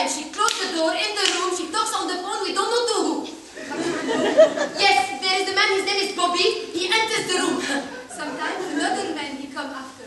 time. She closed the door in the room. She talks on the phone. We don't know to who. yes, there is the man. His name is Bobby. He enters the room. Sometimes another man, he comes after.